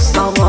so